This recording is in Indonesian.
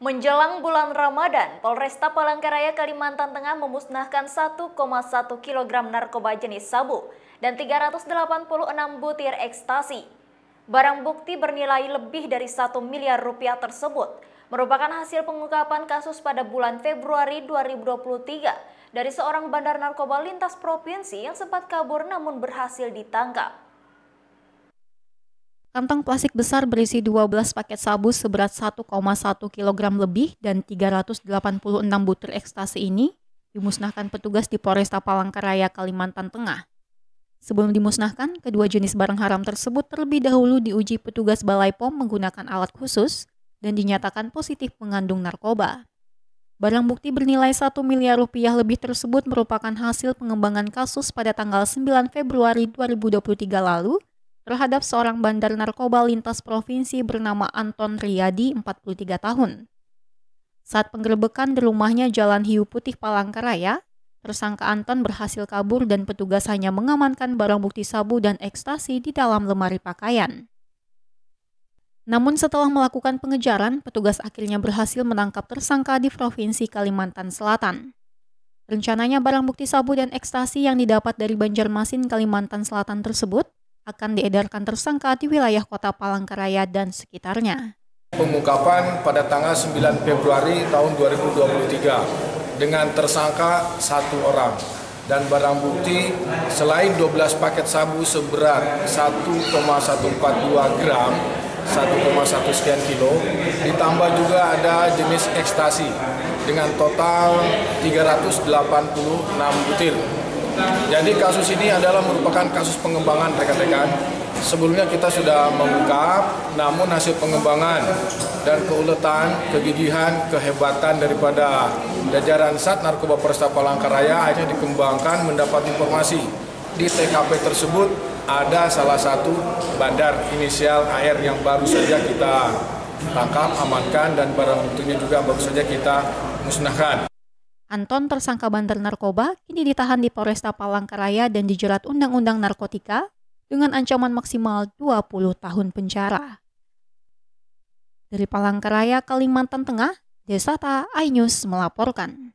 Menjelang bulan Ramadan, Polresta Palangkaraya Kalimantan Tengah memusnahkan 1,1 kg narkoba jenis sabu dan 386 butir ekstasi. Barang bukti bernilai lebih dari 1 miliar rupiah tersebut merupakan hasil pengungkapan kasus pada bulan Februari 2023 dari seorang bandar narkoba lintas provinsi yang sempat kabur namun berhasil ditangkap. Kantong plastik besar berisi 12 paket sabu seberat 1,1 kg lebih dan 386 butir ekstasi ini dimusnahkan petugas di Polresta Palangkaraya, Kalimantan Tengah. Sebelum dimusnahkan, kedua jenis barang haram tersebut terlebih dahulu diuji petugas Balai POM menggunakan alat khusus dan dinyatakan positif mengandung narkoba. Barang bukti bernilai 1 miliar rupiah lebih tersebut merupakan hasil pengembangan kasus pada tanggal 9 Februari 2023 lalu terhadap seorang bandar narkoba lintas provinsi bernama Anton Riyadi, 43 tahun. Saat penggerbekan di rumahnya Jalan Hiu Putih Palangkaraya, tersangka Anton berhasil kabur dan petugas hanya mengamankan barang bukti sabu dan ekstasi di dalam lemari pakaian. Namun setelah melakukan pengejaran, petugas akhirnya berhasil menangkap tersangka di Provinsi Kalimantan Selatan. Rencananya barang bukti sabu dan ekstasi yang didapat dari Banjarmasin, Kalimantan Selatan tersebut akan diedarkan tersangka di wilayah kota Palangkaraya dan sekitarnya. Pengungkapan pada tanggal 9 Februari tahun 2023 dengan tersangka satu orang dan barang bukti selain 12 paket sabu seberat 1,142 gram 1,1 sekian kilo ditambah juga ada jenis ekstasi dengan total 386 butir jadi kasus ini adalah merupakan kasus pengembangan rekan-rekan. Sebelumnya kita sudah mengungkap, namun hasil pengembangan dan keuletan, kegigihan, kehebatan daripada jajaran Sat Narkoba Polresta Palangkaraya akhirnya dikembangkan mendapat informasi di TKP tersebut ada salah satu bandar inisial AR yang baru saja kita tangkap, amankan dan barang buktinya juga baru saja kita musnahkan. Anton tersangka bandar narkoba kini ditahan di Polresta Palangkaraya dan dijerat Undang-Undang Narkotika dengan ancaman maksimal 20 tahun penjara. Dari Palangkaraya, Kalimantan Tengah, Desata Ainus melaporkan.